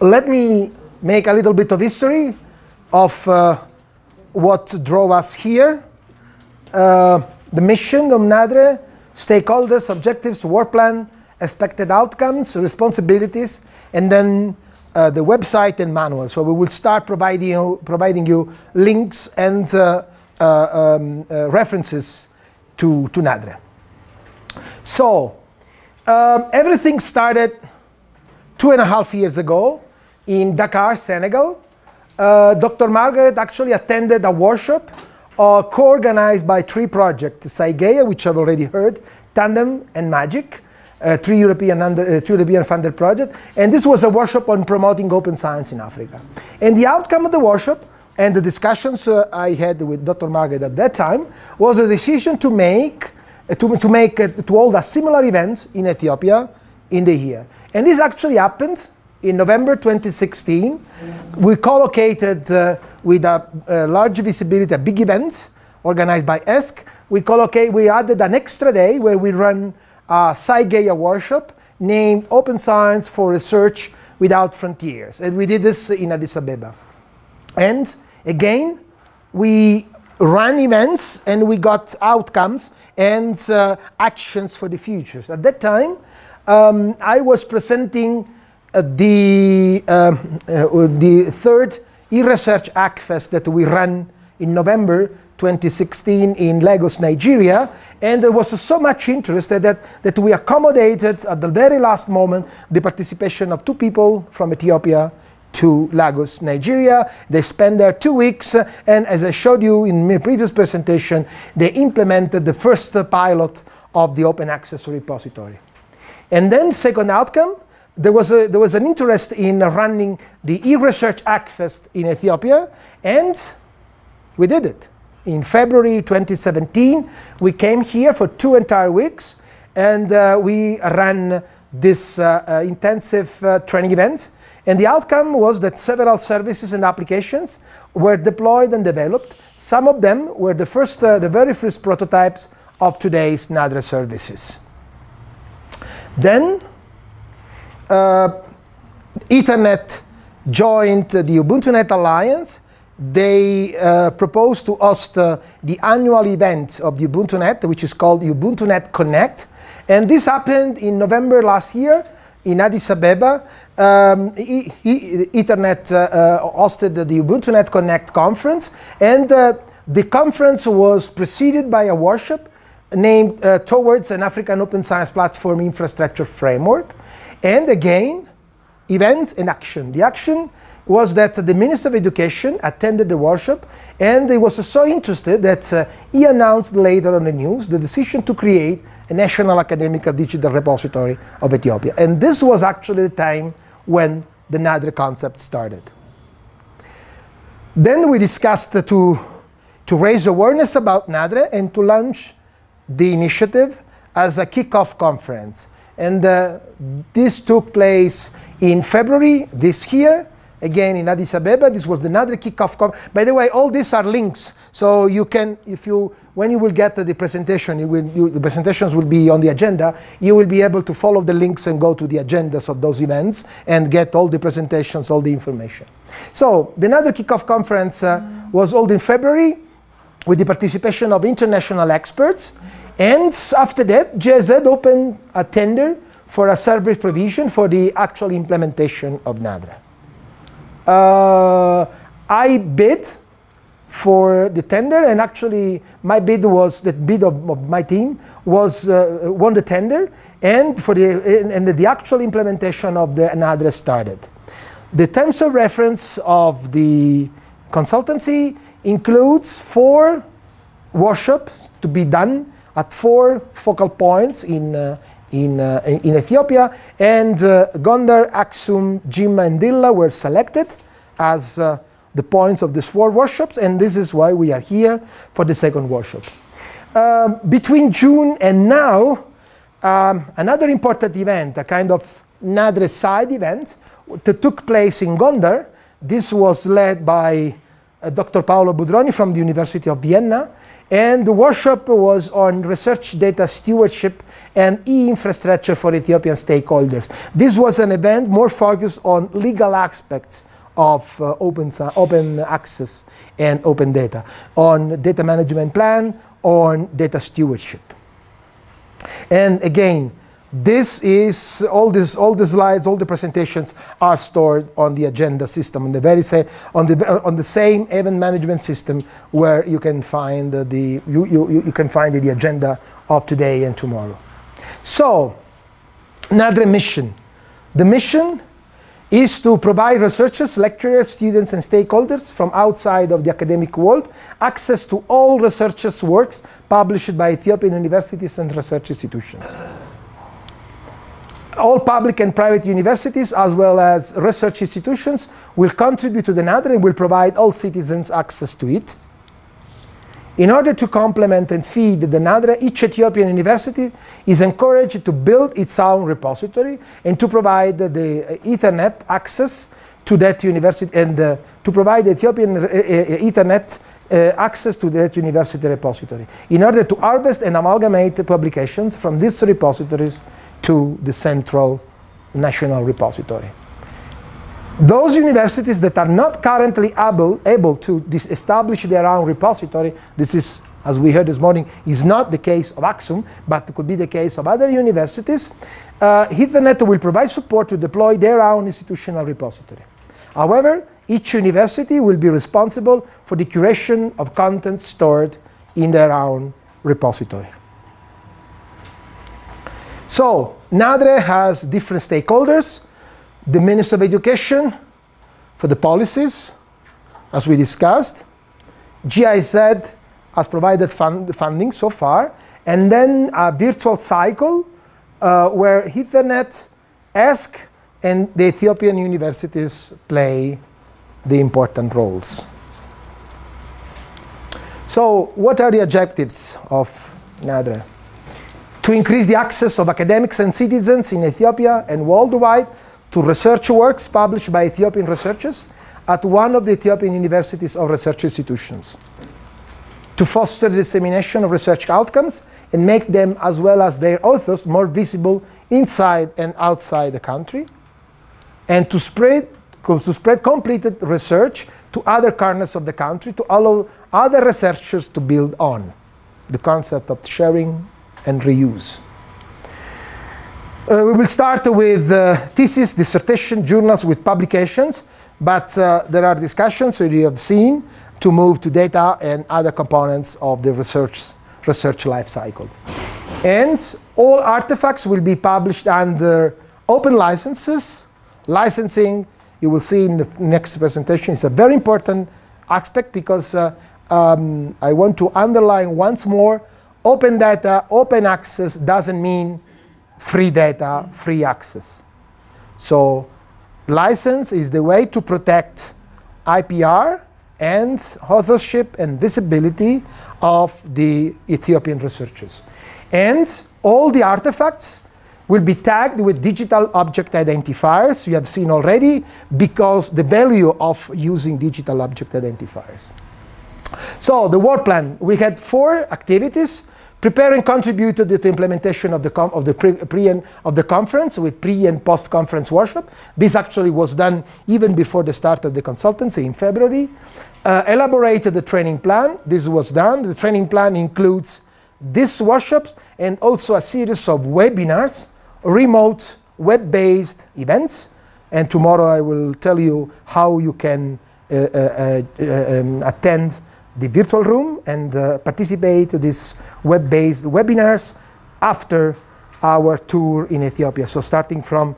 let me make a little bit of history of uh, what drove us here. Uh, the mission of NADRE, stakeholders, objectives, work plan, expected outcomes, responsibilities, and then uh, the website and manual. So we will start providing you, providing you links and uh, uh, um, uh, references to, to NADRE. So um, everything started two and a half years ago in Dakar, Senegal. Uh, Dr. Margaret actually attended a workshop uh, co-organized by three projects, SciGaia, which I've already heard, Tandem and Magic, uh, three European, under, uh, three European funded projects. And this was a workshop on promoting open science in Africa. And the outcome of the workshop and the discussions uh, I had with Dr. Margaret at that time was a decision to make, uh, to, to make, to hold a similar event in Ethiopia in the year. And this actually happened in November 2016. We co-located uh, with a, a, large visibility, a big event organized by ESC. We collocate, we added an extra day where we run a SciGaia workshop named Open Science for Research Without Frontiers. And we did this in Addis Ababa. And again, we ran events and we got outcomes and uh, actions for the future. At that time, um, I was presenting uh, the, um, uh, the third e-research Hackfest that we ran in November 2016 in Lagos, Nigeria. And there was so much interest that, that we accommodated at the very last moment the participation of two people from Ethiopia to Lagos, Nigeria. They spent there two weeks, uh, and as I showed you in my previous presentation, they implemented the first uh, pilot of the open access repository. And then second outcome, there was, a, there was an interest in running the e-research Hackfest in Ethiopia, and we did it. In February 2017, we came here for two entire weeks, and uh, we ran this uh, uh, intensive uh, training event. And the outcome was that several services and applications were deployed and developed. Some of them were the first, uh, the very first prototypes of today's NADRE services. Then uh, Ethernet joined the UbuntuNet Alliance. They uh, proposed to host uh, the annual event of the UbuntuNet, which is called UbuntuNet Connect. And this happened in November last year in Addis Ababa. Um, e e Ethernet uh, uh, hosted the UbuntuNet Connect conference. And uh, the conference was preceded by a workshop named Towards an African Open Science Platform Infrastructure Framework. And again, events and action. The action was that the Minister of Education attended the workshop and he was so interested that uh, he announced later on the news the decision to create a national academic digital repository of Ethiopia. And this was actually the time when the NADRE concept started. Then we discussed uh, to, to raise awareness about NADRE and to launch the initiative as a kickoff conference. And uh, this took place in February this year, again in Addis Ababa. This was the NADRE kickoff. By the way, all these are links. So you can, if you, when you will get the presentation, you will, you, the presentations will be on the agenda. You will be able to follow the links and go to the agendas of those events and get all the presentations, all the information. So the NADRE kickoff conference uh, was held in February with the participation of international experts. And after that, GIZ opened a tender for a service provision for the actual implementation of NADRE. Uh, I bid for the tender, and actually my bid was the bid of, of my team was uh, won the tender, and for the and the actual implementation of the NADRE started. The terms of reference of the consultancy includes four workshops to be done at four focal points in, uh, in, uh, in Ethiopia, and uh, Gondar, Aksum, Jimma, and Dilla were selected as uh, the points of these four workshops, and this is why we are here for the second workshop. Um, between June and now, um, another important event, a kind of NADRE side event, that took place in Gondar. This was led by uh, Dr. Paolo Budroni from the University of Vienna. And the workshop was on research data stewardship and e-infrastructure for Ethiopian stakeholders. This was an event more focused on legal aspects of uh, open, open access and open data, on data management plan, on data stewardship. And again, this is all this all the slides all the presentations are stored on the agenda system on the very same on the on the same event management system where you can find the you, you, you can find the agenda of today and tomorrow. So another mission. The mission is to provide researchers, lecturers, students, and stakeholders from outside of the academic world access to all researchers' works published by Ethiopian universities and research institutions all public and private universities as well as research institutions will contribute to the NADRE and will provide all citizens access to it. In order to complement and feed the NADRE, each Ethiopian university is encouraged to build its own repository and to provide the Ethernet access to that university and uh, to provide Ethiopian uh, uh, Ethernet uh, access to that university repository in order to harvest and amalgamate publications from these repositories to the central national repository. Those universities that are not currently able, able to establish their own repository, this is, as we heard this morning, is not the case of Aksum, but could be the case of other universities, uh, Ethernet will provide support to deploy their own institutional repository. However, each university will be responsible for the curation of content stored in their own repository. So NADRE has different stakeholders. The Minister of Education for the policies, as we discussed. GIZ has provided fund, funding so far. And then a virtual cycle uh, where Ethernet, ESC, and the Ethiopian universities play the important roles. So what are the objectives of NADRE? To increase the access of academics and citizens in Ethiopia and worldwide to research works published by Ethiopian researchers at one of the Ethiopian universities or research institutions. To foster the dissemination of research outcomes and make them, as well as their authors, more visible inside and outside the country. And to spread, to spread completed research to other corners of the country to allow other researchers to build on the concept of sharing and reuse. Uh, we will start with uh, thesis, dissertation, journals with publications, but uh, there are discussions that you have seen to move to data and other components of the research, research life cycle. And all artifacts will be published under open licenses. Licensing, you will see in the next presentation, is a very important aspect because uh, um, I want to underline once more Open data, open access doesn't mean free data, free access. So license is the way to protect IPR and authorship and visibility of the Ethiopian researchers. And all the artifacts will be tagged with digital object identifiers, you have seen already, because the value of using digital object identifiers. So the work plan, we had four activities. Prepare and contribute to the implementation of the, of the pre, pre and, of the conference with pre and post conference workshop. This actually was done even before the start of the consultancy in February. Uh, elaborated the training plan. This was done. The training plan includes these workshops and also a series of webinars, remote web-based events. And tomorrow I will tell you how you can uh, uh, uh um, attend the virtual room and uh, participate to these web-based webinars after our tour in Ethiopia. So starting from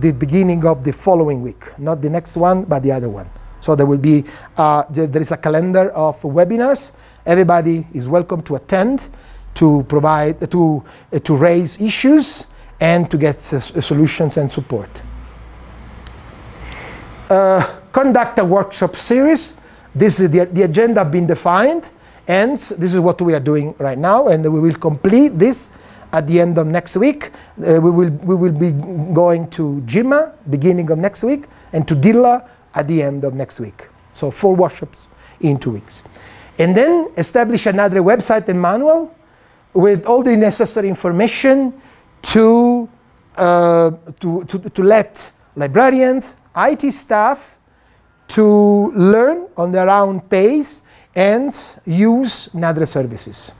the beginning of the following week, not the next one, but the other one. So there will be, uh, there is a calendar of webinars. Everybody is welcome to attend, to provide, to, uh, to raise issues, and to get solutions and support. Uh, conduct a workshop series this is the, the agenda been defined, and this is what we are doing right now, and we will complete this at the end of next week. Uh, we, will, we will be going to Jimma beginning of next week, and to Dilla at the end of next week. So four workshops in two weeks. And then establish another website and manual with all the necessary information to, uh, to, to, to let librarians, IT staff, to learn on their own pace and use NADRE services.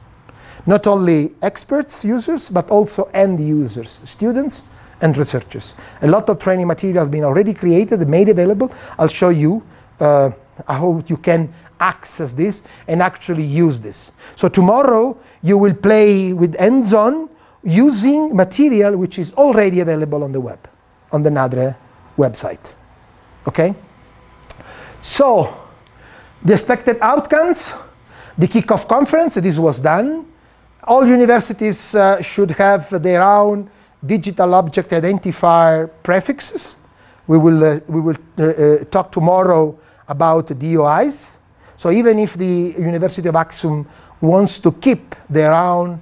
Not only experts users, but also end users, students and researchers. A lot of training material has been already created and made available. I'll show you uh, how you can access this and actually use this. So tomorrow you will play with hands-on using material which is already available on the web, on the NADRE website. Okay? So, the expected outcomes, the kickoff conference, this was done. All universities uh, should have their own digital object identifier prefixes. We will, uh, we will uh, uh talk tomorrow about DOIs. So even if the University of Aksum wants to keep their own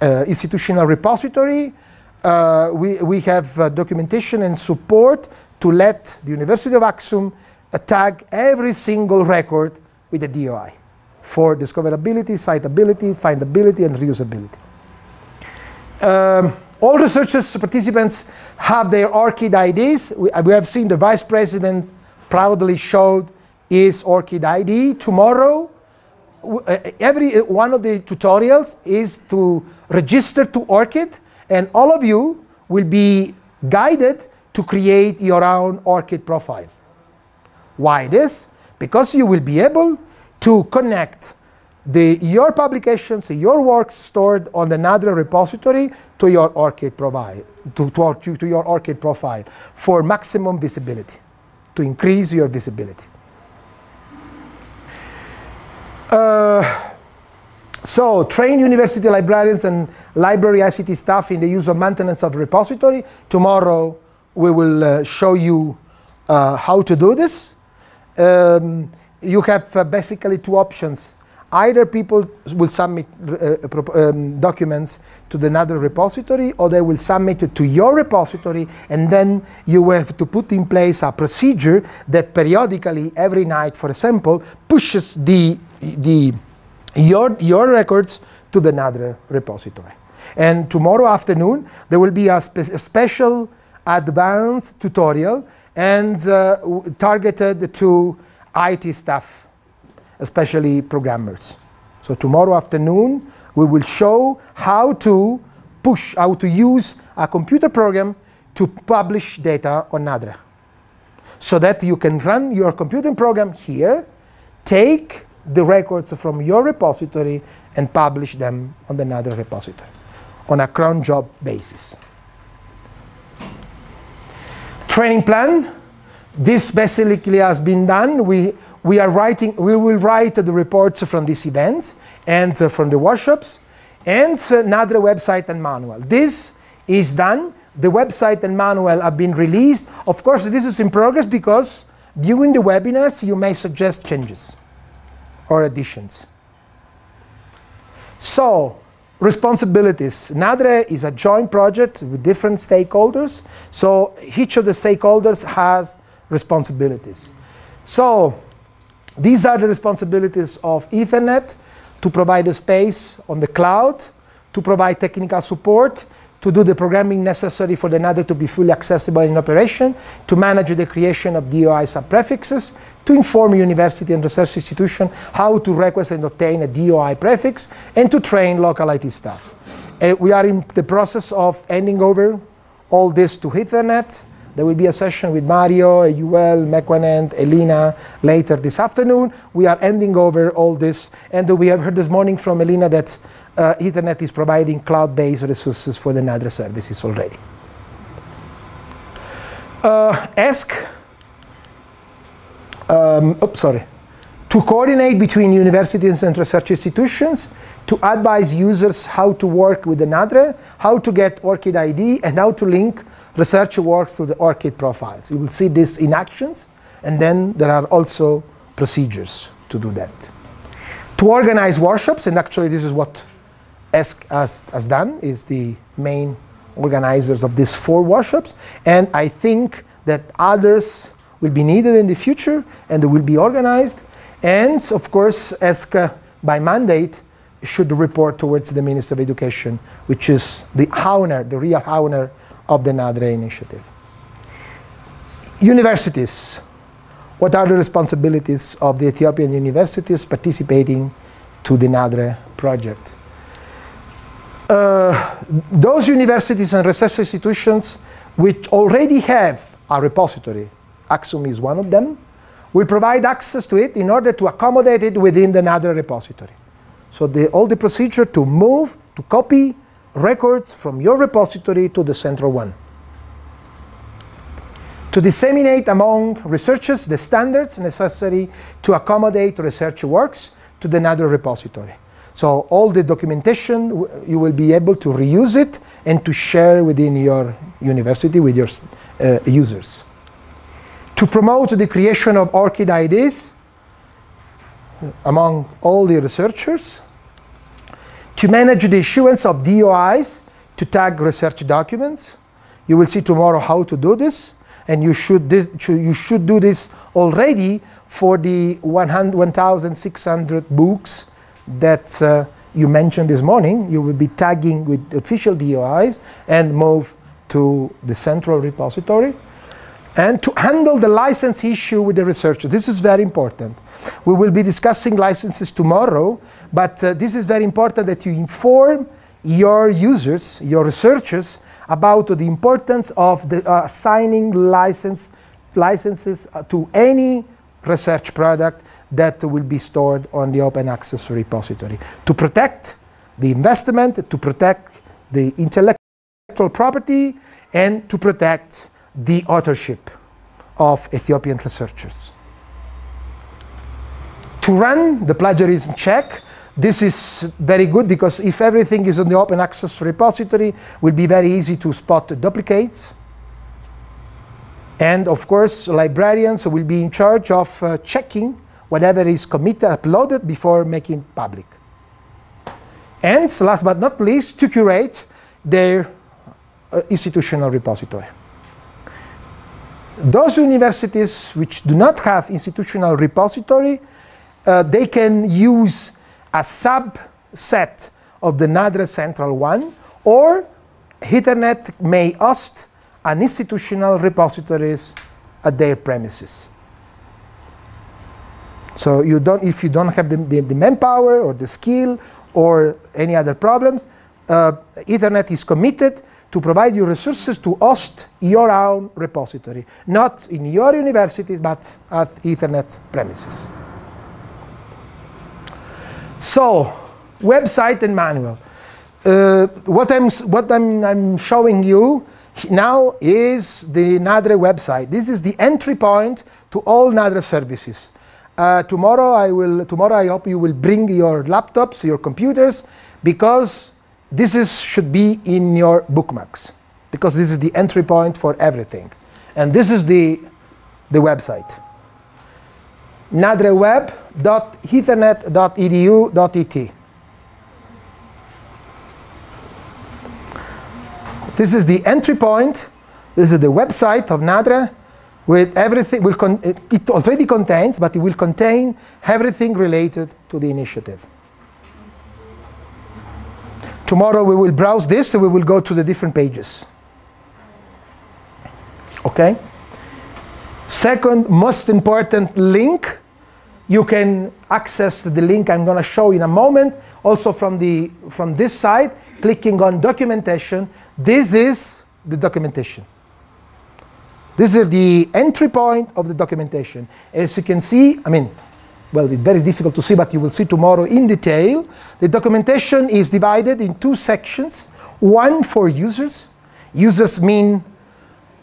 uh, institutional repository, uh, we, we have documentation and support to let the University of uh, tag every single record with a DOI for discoverability, citability, findability, and reusability. Um, all researchers participants have their ORCID IDs. We, we have seen the vice president proudly showed his ORCID ID. Tomorrow, uh, every uh, one of the tutorials is to register to ORCID, and all of you will be guided to create your own ORCID profile. Why this? Because you will be able to connect the, your publications, your works stored on the NADRE repository to your ORCID profile, to, to, to your ORCID profile for maximum visibility, to increase your visibility. Uh, so train university librarians and library ICT staff in the use of maintenance of repository. Tomorrow we will uh, show you uh, how to do this. Um, you have uh, basically two options either people will submit uh, um, documents to the NADRE repository or they will submit it to your repository and then you have to put in place a procedure that periodically every night for example pushes the, the, your, your records to the NADRE repository. And tomorrow afternoon there will be a, spe a special advanced tutorial and uh, targeted to IT staff especially programmers. So tomorrow afternoon, we will show how to push, how to use a computer program to publish data on NADRE. So that you can run your computing program here, take the records from your repository and publish them on the NADRE repository on a cron job basis. Training plan. This basically has been done. We we are writing, we will write the reports from these events and uh, from the workshops and uh, another website and manual. This is done. The website and manual have been released. Of course, this is in progress because during the webinars, you may suggest changes or additions. So, responsibilities. NADRE is a joint project with different stakeholders. So each of the stakeholders has responsibilities. So these are the responsibilities of Ethernet to provide a space on the cloud, to provide technical support, to do the programming necessary for the NADRE to be fully accessible in operation, to manage the creation of DOI subprefixes, to inform university and research institution how to request and obtain a DOI prefix, and to train local IT staff. Uh, we are in the process of handing over all this to Ethernet. There will be a session with Mario, Yuel, Mekwanent, Elina later this afternoon. We are handing over all this. And we have heard this morning from Elina that uh, Ethernet is providing cloud-based resources for the NADRE services already. Uh, um, oops, sorry, to coordinate between universities and research institutions, to advise users how to work with the NADRE, how to get ORCID ID, and how to link research works to the ORCID profiles. You will see this in actions, and then there are also procedures to do that. To organize workshops, and actually this is what ESC has, has done, is the main organizers of these four workshops, and I think that others will be needed in the future, and will be organized. And of course, ESCA by mandate should report towards the Minister of Education, which is the owner, the real owner of the NADRE initiative. Universities. What are the responsibilities of the Ethiopian universities participating to the NADRE project? Uh, those universities and research institutions which already have a repository, Aksum is one of them, will provide access to it in order to accommodate it within the repository. So the, all the procedure to move, to copy records from your repository to the central one. To disseminate among researchers the standards necessary to accommodate research works to the NADRE repository. So all the documentation, you will be able to reuse it and to share within your university with your uh, users. To promote the creation of ORCID IDs among all the researchers. To manage the issuance of DOIs to tag research documents. You will see tomorrow how to do this. And you should, this, you should do this already for the 1,600 books that uh, you mentioned this morning, you will be tagging with official DOIs and move to the central repository. And to handle the license issue with the researcher, this is very important. We will be discussing licenses tomorrow, but uh, this is very important that you inform your users, your researchers, about the importance of the, uh, assigning license, licenses uh, to any research product that will be stored on the open access repository to protect the investment, to protect the intellectual property, and to protect the authorship of Ethiopian researchers. To run the plagiarism check, this is very good because if everything is on the open access repository, it will be very easy to spot duplicates. And of course, librarians will be in charge of uh, checking whatever is committed, uploaded before making public. And last but not least, to curate their uh, institutional repository. Those universities which do not have institutional repository, uh, they can use a subset of the NADRE Central one, or Ethernet may host an institutional repositories at their premises. So you don't, if you don't have the, the, the manpower or the skill or any other problems, uh, Ethernet is committed to provide you resources to host your own repository, not in your universities, but at Ethernet premises. So, website and manual. Uh, what I'm, what I'm, I'm showing you now is the NADRE website. This is the entry point to all NADRE services. Uh, tomorrow I will. Tomorrow I hope you will bring your laptops, your computers, because this is should be in your bookmarks, because this is the entry point for everything, and this is the the website. nadreweb.ethernet.edu.et. This is the entry point. This is the website of NADRE with everything, will it, it already contains, but it will contain everything related to the initiative. Tomorrow we will browse this, so we will go to the different pages. Okay? Second most important link, you can access the link I'm going to show in a moment, also from, the, from this side, clicking on documentation. This is the documentation. This is the entry point of the documentation. As you can see, I mean, well, it's very difficult to see, but you will see tomorrow in detail. The documentation is divided in two sections. One for users. Users mean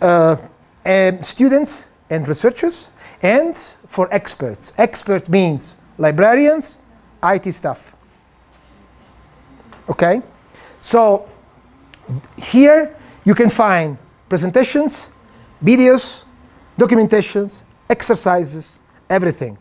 uh, uh, students and researchers. And for experts. Expert means librarians, IT staff. Okay? So here you can find presentations, videos, documentations, exercises, everything.